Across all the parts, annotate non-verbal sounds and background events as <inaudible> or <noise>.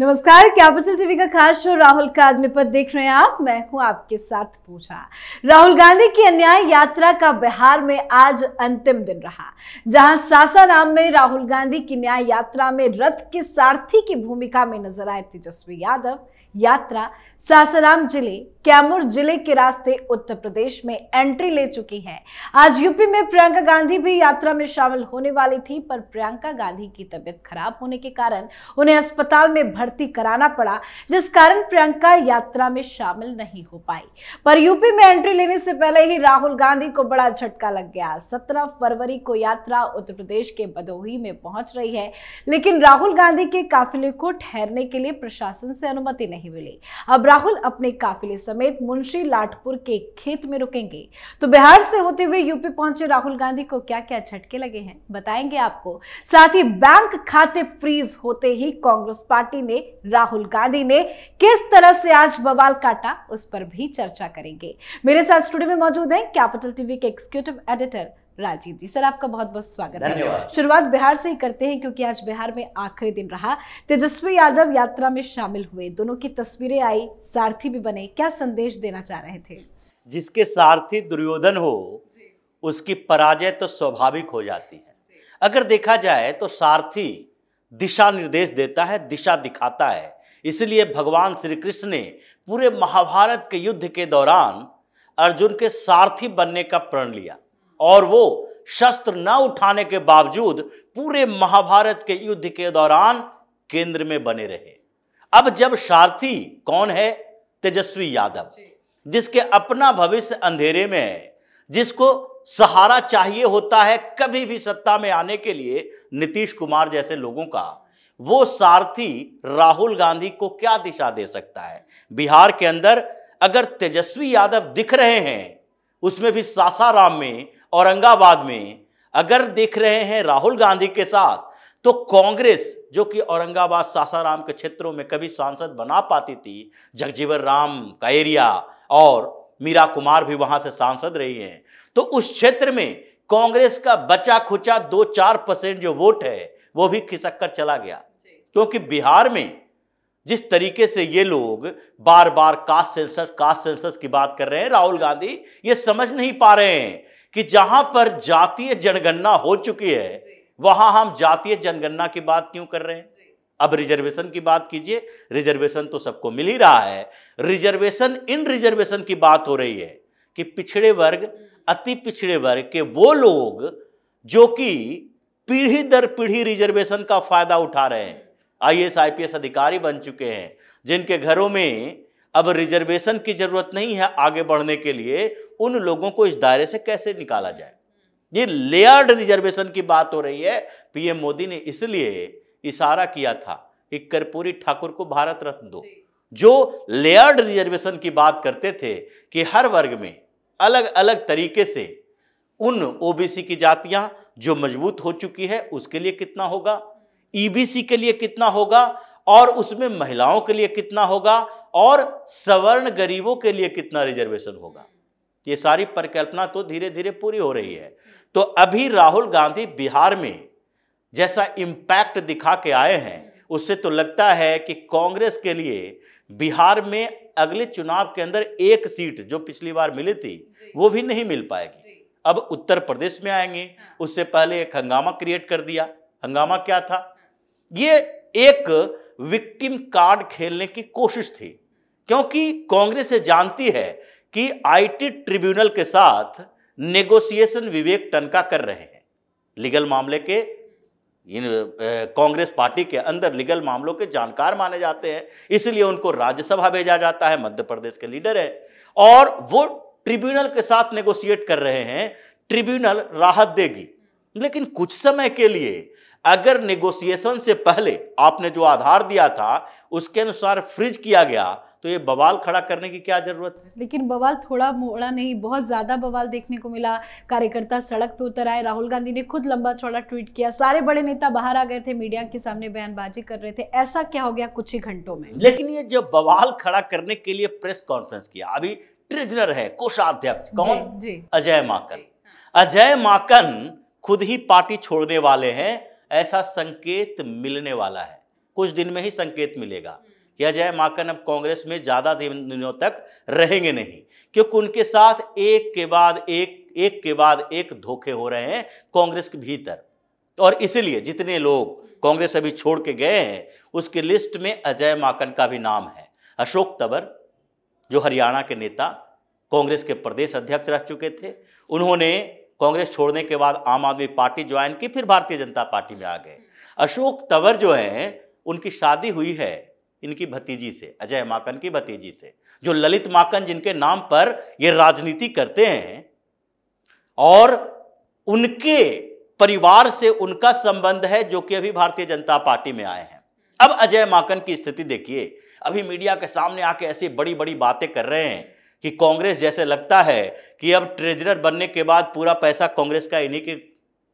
नमस्कार capital TV का खास शो राहुल का अग्निपथ देख रहे हैं आप। मैं हूँ आपके साथ पूछा राहुल गांधी की अन्याय यात्रा का बिहार में आज अंतिम दिन रहा। जहाँ सासाराम में राहुल गांधी की न्याय यात्रा में रथ के सारथी की भूमिका में नज़र आए तेजस्वी यादव। यात्रा सासाराम ज़िले, कैमूर ज़िले के रास्ते उत्तर प्रदेश में एंट्री ले चुकी है। आज यूपी में प्रियंका गांधी भी यात्रा में शामिल होने वाली थी, पर प्रियंका गांधी की तबीयत खराब होने के कारण उन्हें अस्पताल में भर्ती कराना पड़ा, जिस कारण प्रियंका यात्रा में शामिल नहीं हो पाई। पर यूपी में एंट्री लेने से पहले ही राहुल गांधी को बड़ा झटका लग गया। सत्रह फरवरी को यात्रा उत्तर प्रदेश के बदोही में पहुँच रही है, लेकिन राहुल गांधी के काफिले को ठहरने के लिए प्रशासन से अनुमति नहीं मिली। अब राहुल अपने काफिले समेत मुंशी लाटपुर के खेत में रुकेंगे। तो बिहार से होते हुए यूपी पहुँचे राहुल गांधी को क्या क्या झटके लगे हैं, बताएँगे आपको। साथ ही बैंक खाते फ्रीज होते ही कांग्रेस पार्टी ने, राहुल गांधी ने किस तरह से आज बवाल काटा, उस पर भी चर्चा करेंगे। मेरे साथ स्टूडियो में मौजूद है कैपिटल टीवी के executive editor Rajiv ji. Sir आपका बहुत बहुत स्वागत है। शुरुआत बिहार से ही करते हैं क्योंकि आज बिहार में आखिरी दिन रहा। तेजस्वी यादव यात्रा में शामिल हुए। दोनों की तस्वीरें आई सारथी भी बने। क्या संदेश देना चाह रहे थे? जिसके सारथी दुर्योधन हो उसकी पराजय तो स्वाभाविक हो जाती है। अगर देखा जाए तो सारथी दिशा निर्देश देता है दिशा दिखाता है। इसलिए भगवान श्री कृष्ण ने पूरे महाभारत के युद्ध के दौरान अर्जुन के सारथी बनने का प्रण लिया। और वो शस्त्र न उठाने के बावजूद पूरे महाभारत के युद्ध के दौरान केंद्र में बने रहे। अब जब सारथी कौन है? तेजस्वी यादव जिसके अपना भविष्य अंधेरे में है जिसको सहारा चाहिए होता है कभी भी सत्ता में आने के लिए नीतीश कुमार जैसे लोगों का वो सारथी राहुल गांधी को क्या दिशा दे सकता है? बिहार के अंदर अगर तेजस्वी यादव दिख रहे हैं उसमें भी सासाराम में औरंगाबाद में अगर देख रहे हैं राहुल गांधी के साथ तो कांग्रेस जो कि औरंगाबाद सासाराम के क्षेत्रों में कभी सांसद बना पाती थी जगजीवन राम का एरिया और मीरा कुमार भी वहाँ से सांसद रही हैं तो उस क्षेत्र में कांग्रेस का बचा खुचा दो चार परसेंट जो वोट है वो भी खिसक कर चला गया। क्योंकि बिहार में जिस तरीके से ये लोग बार बार कास्ट सेंसस कास्ट सेंसस की बात कर रहे हैं, राहुल गांधी ये समझ नहीं पा रहे हैं कि जहाँ पर जातीय जनगणना हो चुकी है, वहाँ हम जातीय जनगणना की बात क्यों कर रहे हैं? अब रिजर्वेशन की बात कीजिए, रिजर्वेशन तो सबको मिल ही रहा है। रिजर्वेशन, इन रिजर्वेशन की बात हो रही है कि पिछड़े वर्ग, अति पिछड़े वर्ग के वो लोग जो कि पीढ़ी दर पीढ़ी रिजर्वेशन का फ़ायदा उठा रहे हैं। आईएएस आईपीएस अधिकारी बन चुके हैं जिनके घरों में अब रिजर्वेशन की ज़रूरत नहीं है आगे बढ़ने के लिए उन लोगों को इस दायरे से कैसे निकाला जाए? ये लेयर्ड रिजर्वेशन की बात हो रही है। पीएम मोदी ने इसलिए इशारा किया था कि कर्पूरी ठाकुर को भारत रत्न दो। जो। लेयर्ड रिजर्वेशन की बात करते थे कि हर वर्ग में अलग अलग तरीके से उन ओबीसी की जातियाँ जो मज़बूत हो चुकी है उसके लिए कितना होगा? ईबीसी के लिए कितना होगा और उसमें महिलाओं के लिए कितना होगा और सवर्ण गरीबों के लिए कितना रिजर्वेशन होगा। ये सारी परिकल्पना तो धीरे धीरे पूरी हो रही है। तो अभी राहुल गांधी बिहार में जैसा इम्पैक्ट दिखा के आए हैं उससे तो लगता है कि कांग्रेस के लिए बिहार में अगले चुनाव के अंदर एक सीट जो पिछली बार मिली थी वो भी नहीं मिल पाएगी। अब उत्तर प्रदेश में आएँगे उससे पहले एक हंगामा क्रिएट कर दिया। हंगामा क्या था? ये एक विक्टिम कार्ड खेलने की कोशिश थी, क्योंकि कांग्रेस ये जानती है कि आईटी ट्रिब्यूनल के साथ नेगोशिएशन विवेक टनका कर रहे हैं। लीगल मामले के, इन कांग्रेस पार्टी के अंदर लीगल मामलों के जानकार माने जाते हैं, इसलिए उनको राज्यसभा भेजा जाता है, मध्य प्रदेश के लीडर है, और वो ट्रिब्यूनल के साथ नेगोशिएट कर रहे हैं ट्रिब्यूनल राहत देगी। लेकिन कुछ समय के लिए अगर नेगोशिएशन से पहले आपने जो आधार दिया था उसके अनुसार फ्रिज किया गया तो ये बवाल खड़ा करने की क्या ज़रूरत है? लेकिन बवाल थोड़ा मोड़ा नहीं बहुत ज़्यादा बवाल देखने को मिला। कार्यकर्ता सड़क पे उतर आए राहुल गांधी ने खुद लंबा चौड़ा ट्वीट किया। सारे बड़े नेता बाहर आ गए थे मीडिया के सामने बयानबाजी कर रहे थे। ऐसा क्या हो गया कुछ ही घंटों में? लेकिन ये जो बवाल खड़ा करने के लिए प्रेस कॉन्फ्रेंस किया अभी ट्रेजरर है कोषाध्यक्ष कौन? अजय माकन। अजय माकन खुद ही पार्टी छोड़ने वाले हैं ऐसा संकेत मिलने वाला है। कुछ दिन में ही संकेत मिलेगा। कि अजय माकन अब कांग्रेस में ज़्यादा दिनों तक रहेंगे नहीं क्योंकि उनके साथ एक के बाद एक एक के बाद एक धोखे हो रहे हैं कांग्रेस के भीतर। और इसलिए जितने लोग कांग्रेस अभी छोड़ के गए हैं उसकी लिस्ट में अजय माकन का भी नाम है। अशोक तंवर जो हरियाणा के नेता कांग्रेस के प्रदेश अध्यक्ष रह चुके थे उन्होंने कांग्रेस छोड़ने के बाद आम आदमी पार्टी ज्वाइन की, फिर भारतीय जनता पार्टी में आ गए। अशोक तंवर जो हैं, उनकी शादी हुई है इनकी भतीजी से, अजय माकन की भतीजी से, जो ललित माकन जिनके नाम पर ये राजनीति करते हैं और उनके परिवार से उनका संबंध है जो कि अभी भारतीय जनता पार्टी में आए हैं। अब अजय माकन की स्थिति देखिए, अभी मीडिया के सामने आके ऐसी बड़ी बड़ी बातें कर रहे हैं कि कांग्रेस जैसे लगता है कि अब ट्रेजरर बनने के बाद पूरा पैसा कांग्रेस का इन्हीं के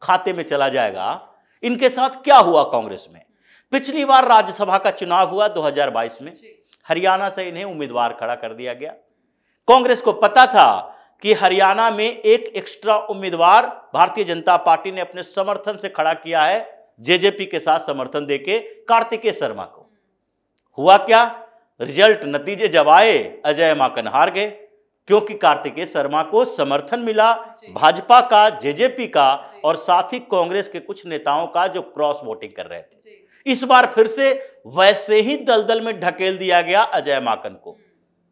खाते में चला जाएगा इनके साथ क्या हुआ कांग्रेस में? पिछली बार राज्यसभा का चुनाव हुआ 2022 में। हरियाणा से इन्हें उम्मीदवार खड़ा कर दिया गया। कांग्रेस को पता था कि हरियाणा में एक एक्स्ट्रा उम्मीदवार भारतीय जनता पार्टी ने अपने समर्थन से खड़ा किया है जेजेपी के साथ समर्थन देके कार्तिकेय शर्मा को। हुआ क्या? रिज़ल्ट नतीजे जब आए अजय माकन हार गए क्योंकि कार्तिकेय शर्मा को समर्थन मिला भाजपा का जेजेपी का और साथ ही कांग्रेस के कुछ नेताओं का जो क्रॉस वोटिंग कर रहे थे। इस बार फिर से वैसे ही दलदल में ढकेल दिया गया अजय माकन को।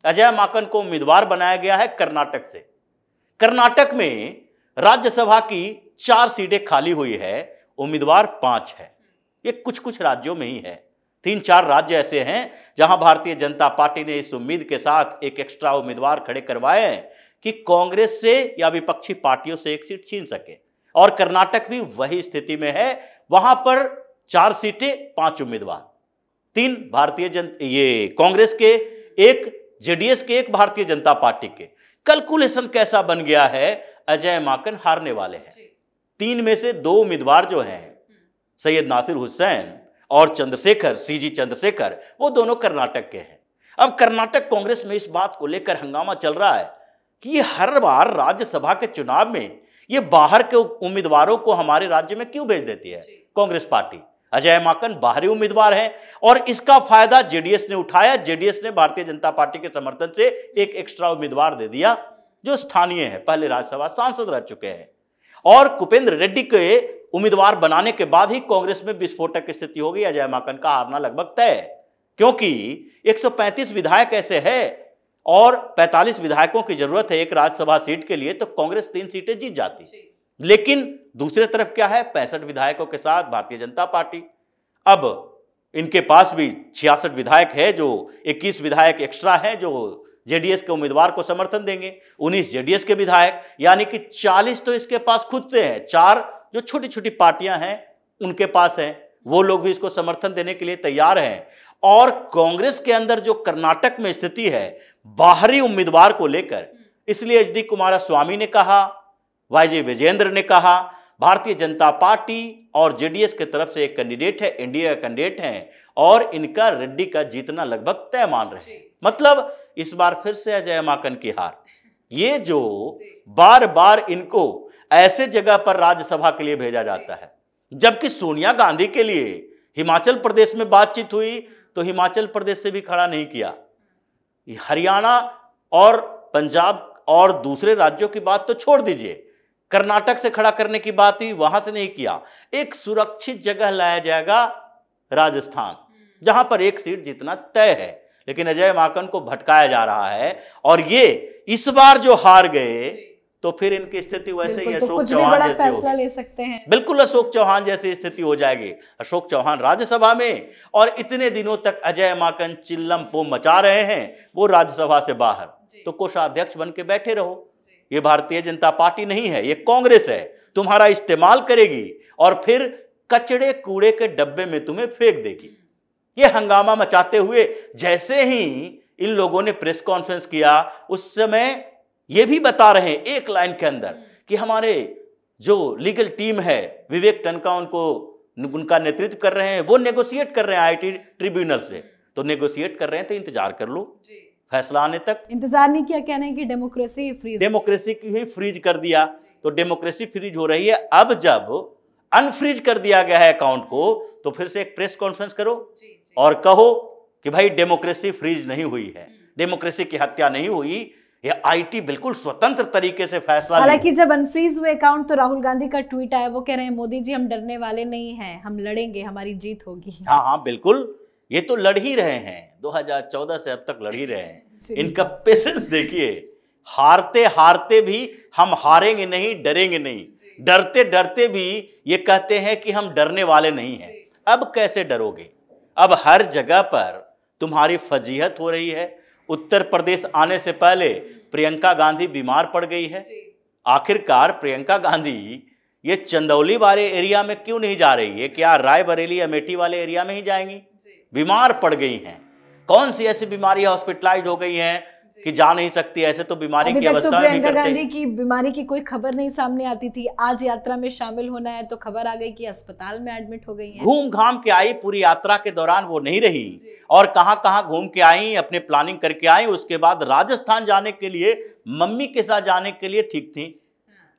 अजय माकन को उम्मीदवार बनाया गया है कर्नाटक से। कर्नाटक में राज्यसभा की चार सीटें खाली हुई है उम्मीदवार पाँच है। ये कुछ कुछ राज्यों में ही है। तीन चार राज्य ऐसे हैं जहाँ भारतीय जनता पार्टी ने इस उम्मीद के साथ एक एक्स्ट्रा उम्मीदवार खड़े करवाए हैं कि कांग्रेस से या विपक्षी पार्टियों से एक सीट छीन सके। और कर्नाटक भी वही स्थिति में है वहाँ पर चार सीटें पाँच उम्मीदवार। तीन भारतीय जन ये कांग्रेस के एक जेडीएस के एक भारतीय जनता पार्टी के। कैलकुलेशन कैसा बन गया है? अजय माकन हारने वाले हैं। तीन में से दो उम्मीदवार जो हैं सैयद नासिर हुसैन और चंद्रशेखर सीजी चंद्रशेखर वो दोनों कर्नाटक के हैं। अब कर्नाटक कांग्रेस में इस बात को लेकर हंगामा चल रहा है कि ये हर बार राज्यसभा के चुनाव में ये बाहर के उम्मीदवारों को हमारे राज्य में क्यों भेज देती है? कांग्रेस पार्टी। अजय माकन बाहरी उम्मीदवार हैं और इसका फ़ायदा जेडीएस ने उठाया। जेडीएस ने भारतीय जनता पार्टी के समर्थन से एक एक्स्ट्रा उम्मीदवार दे दिया जो स्थानीय है पहले राज्यसभा सांसद रह चुके हैं। और कुपेंद्र रेड्डी के उम्मीदवार बनाने के बाद ही कांग्रेस में विस्फोटक स्थिति हो गई अजय माकन का हारना लगभग तय। क्योंकि 135 विधायक ऐसे है और 45 विधायकों की ज़रूरत है एक राज्यसभा सीट के लिए तो कांग्रेस तीन सीटें जीत जाती। लेकिन दूसरे तरफ़ क्या है? पैंसठ विधायकों के साथ भारतीय जनता पार्टी। अब इनके पास भी छियासठ विधायक है जो 21 विधायक एक्स्ट्रा हैं जो जेडीएस के उम्मीदवार को समर्थन देंगे। 19 जेडीएस के विधायक यानी कि 40 तो इसके पास खुद से हैं चार जो छोटी छोटी पार्टियाँ हैं उनके पास है। वो लोग भी इसको समर्थन देने के लिए तैयार हैं। और कांग्रेस के अंदर जो कर्नाटक में स्थिति है बाहरी उम्मीदवार को लेकर इसलिए एच डी कुमार स्वामी ने कहा वाईजे विजेंद्र ने कहा भारतीय जनता पार्टी और जेडीएस की तरफ़ से एक कैंडिडेट है एनडीए का कैंडिडेट है और इनका रेड्डी का जीतना लगभग तय मान रहे हैं। मतलब इस बार फिर से अजय माकन की हार। ये जो बार बार इनको ऐसे जगह पर राज्यसभा के लिए भेजा जाता है। जबकि सोनिया गांधी के लिए हिमाचल प्रदेश में बातचीत हुई तो हिमाचल प्रदेश से भी खड़ा नहीं किया। हरियाणा और पंजाब और दूसरे राज्यों की बात तो छोड़ दीजिए। कर्नाटक से खड़ा करने की बात हुई, वहाँ से नहीं किया। एक सुरक्षित जगह लाया जाएगा राजस्थान, जहाँ पर एक सीट जितना तय है। लेकिन अजय माकन को भटकाया जा रहा है और ये इस बार जो हार गए तो फिर इनकी स्थिति वैसे ही अशोक तो अशोक चौहान जैसे फैसला ले सकते हैं। बिल्कुल अशोक चौहान जैसी स्थिति हो जाएगी। अशोक चौहान राज्यसभा में और इतने दिनों तक अजय माकन चिल्लम पो मचा रहे हैं वो राज्यसभा से बाहर। तो कोषाध्यक्ष बन के बैठे रहो। ये भारतीय जनता पार्टी नहीं है ये कांग्रेस है। तुम्हारा इस्तेमाल करेगी और फिर कचड़े कूड़े के डब्बे में तुम्हें फेंक देगी। ये हंगामा मचाते हुए जैसे ही इन लोगों ने प्रेस कॉन्फ्रेंस किया उस समय ये भी बता रहे हैं एक लाइन के अंदर कि हमारे जो लीगल टीम है विवेक टनका उनको उनका नेतृत्व कर रहे हैं वो नेगोशिएट कर रहे हैं आईटी ट्रिब्यूनल से। तो नेगोशिएट कर रहे हैं तो इंतज़ार कर लो। फैसला आने तक। इंतज़ार नहीं किया कहने की डेमोक्रेसी फ्रीज डेमोक्रेसी की ही फ्रीज कर दिया। तो डेमोक्रेसी फ्रीज हो रही है। अब जब अनफ्रीज कर दिया गया है अकाउंट को तो फिर से एक प्रेस कॉन्फ्रेंस करो जी, जी। और कहो कि भाई डेमोक्रेसी फ्रीज नहीं हुई है। डेमोक्रेसी की हत्या नहीं हुई। ये आईटी बिल्कुल स्वतंत्र तरीके से फैसला हालाँकि जब अनफ्रीज हुए अकाउंट तो राहुल गांधी का ट्वीट आया वो कह रहे हैं मोदी जी हम डरने वाले नहीं हैं हम लड़ेंगे हमारी जीत होगी। हाँ हाँ बिल्कुल। ये तो लड़ ही रहे हैं। 2014 से अब तक लड़ ही रहे हैं। <laughs> इनका पेशेंस देखिए हारते हारते भी हम हारेंगे नहीं डरेंगे नहीं। डरते डरते भी ये कहते हैं कि हम डरने वाले नहीं हैं। अब कैसे डरोगे? अब हर जगह पर तुम्हारी फजीहत हो रही है उत्तर प्रदेश आने से पहले प्रियंका गांधी बीमार पड़ गई है। आखिरकार प्रियंका गांधी ये चंदौली वाले एरिया में क्यों नहीं जा रही है? क्या रायबरेली अमेठी वाले एरिया में ही जाएँगी? बीमार पड़ गई हैं। कौन सी ऐसी बीमारी हॉस्पिटलाइज हो गई हैं? कि जा नहीं सकती ऐसे तो बीमारी की तो अवस्था में भी गांधी की बीमारी की कोई खबर नहीं सामने आती थी। आज यात्रा में शामिल होना है तो खबर आ गई कि अस्पताल में एडमिट हो गई है। घूम घाम के आई पूरी यात्रा के दौरान वो नहीं रही। और कहाँ कहाँ घूम के आई अपने प्लानिंग करके आई उसके बाद राजस्थान जाने के लिए मम्मी के साथ जाने के लिए ठीक थी।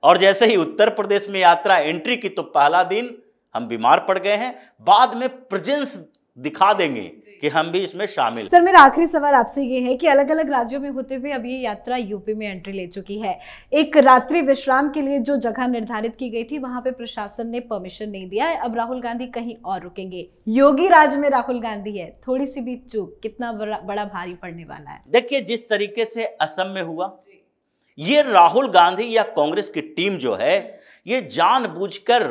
और जैसे ही उत्तर प्रदेश में यात्रा एंट्री की तो पहला दिन हम बीमार पड़ गए हैं। बाद में प्रेजेंस दिखा देंगे कि हम भी इसमें शामिल सर मेरा आखिरी सवाल आपसे ये है कि अलग अलग राज्यों में होते हुए अब ये यात्रा यूपी में एंट्री ले चुकी है। एक रात्रि विश्राम के लिए जो जगह निर्धारित की गई थी वहाँ पे प्रशासन ने परमिशन नहीं दिया है। अब राहुल गांधी कहीं और रुकेंगे। योगी राज में राहुल गांधी है। थोड़ी सी भी चूक कितना बड़ा, बड़ा भारी पड़ने वाला है। देखिए जिस तरीके से असम में हुआ ये राहुल गांधी या कांग्रेस की टीम जो है ये जानबूझकर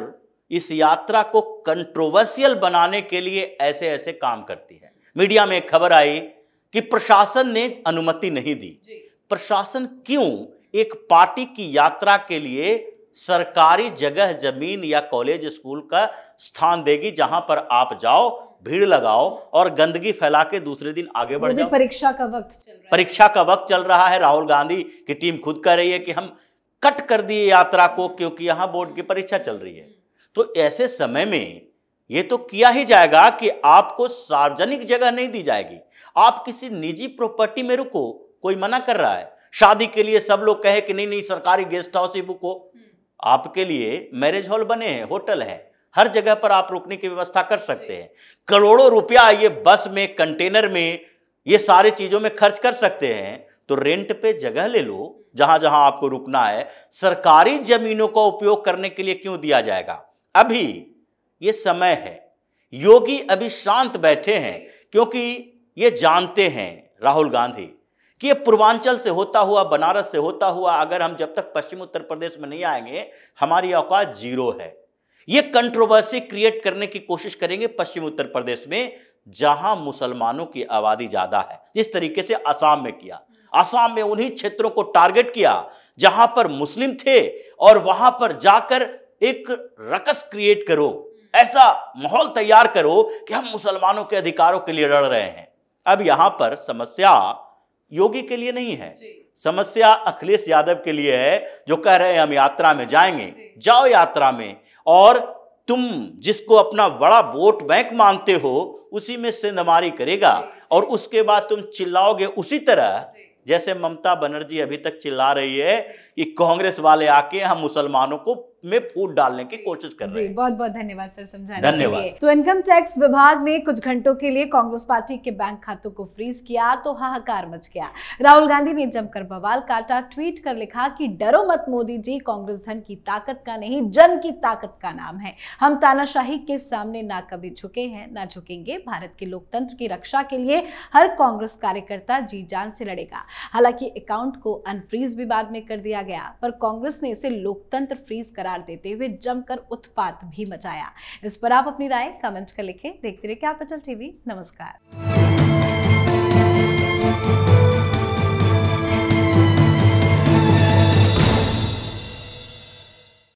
इस यात्रा को कंट्रोवर्शियल बनाने के लिए ऐसे ऐसे काम करती है। मीडिया में एक खबर आई कि प्रशासन ने अनुमति नहीं दी। प्रशासन क्यों एक पार्टी की यात्रा के लिए सरकारी जगह ज़मीन या कॉलेज स्कूल का स्थान देगी जहाँ पर आप जाओ भीड़ लगाओ और गंदगी फैला के दूसरे दिन आगे बढ़ जाओ। परीक्षा का वक्त चल रहा है। परीक्षा का वक्त चल रहा है। राहुल गांधी की टीम खुद कह रही है कि हम कट कर दिए यात्रा को क्योंकि यहाँ बोर्ड की परीक्षा चल रही है। तो ऐसे समय में ये तो किया ही जाएगा कि आपको सार्वजनिक जगह नहीं दी जाएगी। आप किसी निजी प्रॉपर्टी में रुको कोई मना कर रहा है। शादी के लिए सब लोग कहे कि नहीं नहीं सरकारी गेस्ट हाउस ही बुक हो। आपके लिए मैरिज हॉल बने हैं होटल है। हर जगह पर आप रुकने की व्यवस्था कर सकते हैं। करोड़ों रुपया ये बस में कंटेनर में ये सारे चीज़ों में खर्च कर सकते हैं। तो रेंट पे जगह ले लो जहाँ जहाँ आपको रुकना है। सरकारी जमीनों का उपयोग करने के लिए क्यों दिया जाएगा? अभी ये समय है। योगी अभी शांत बैठे हैं, क्योंकि ये जानते हैं राहुल गांधी कि ये पूर्वांचल से होता हुआ, बनारस से होता हुआ, अगर हम जब तक पश्चिम उत्तर प्रदेश में नहीं आएँगे, हमारी औकात ज़ीरो है। ये कंट्रोवर्सी क्रिएट करने की कोशिश करेंगे पश्चिम उत्तर प्रदेश में, जहाँ मुसलमानों की आबादी ज़्यादा है। जिस तरीके से असम में किया। असम में उन्हीं क्षेत्रों को टारगेट किया, जहाँ पर मुस्लिम थे और वहाँ पर जाकर एक रकस क्रिएट करो ऐसा माहौल तैयार करो कि हम मुसलमानों के अधिकारों के लिए लड़ रहे हैं। अब यहाँ पर समस्या योगी के लिए नहीं है समस्या अखिलेश यादव के लिए है जो कह रहे हैं हम यात्रा में जाएँगे। जाओ यात्रा में और तुम जिसको अपना बड़ा वोट बैंक मानते हो उसी में सिंधमारी करेगा और उसके बाद तुम चिल्लाओगे उसी तरह जैसे ममता बनर्जी अभी तक चिल्ला रही है कि कांग्रेस वाले आके हम मुसलमानों को में फूट डालने की कोशिश कर रहे हैं। बहुत बहुत धन्यवाद सर समझाने धन्यवाद। तो इनकम टैक्स विभाग ने कुछ घंटों के लिए कांग्रेस पार्टी के बैंक खातों को फ्रीज किया तो हाहाकार मच गया। राहुल गांधी ने जमकर बवाल काटा ट्वीट कर लिखा कि डरो मत मोदी जी कांग्रेस धन की ताकत का नहीं जन की ताकत का नाम है। हम तानाशाही के सामने ना कभी झुके हैं ना झुकेंगे। भारत के लोकतंत्र की रक्षा के लिए हर कांग्रेस कार्यकर्ता जी जान से लड़ेगा। हालाँकि अकाउंट को अनफ्रीज भी बाद में कर दिया गया पर कांग्रेस ने इसे लोकतंत्र फ्रीज करा करार देते हुए जमकर उत्पात भी मचाया। इस पर आप अपनी राय कमेंट कर लिखें। देखते रहे क्या पचल टीवी। नमस्कार।